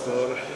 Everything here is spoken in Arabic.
الصالح.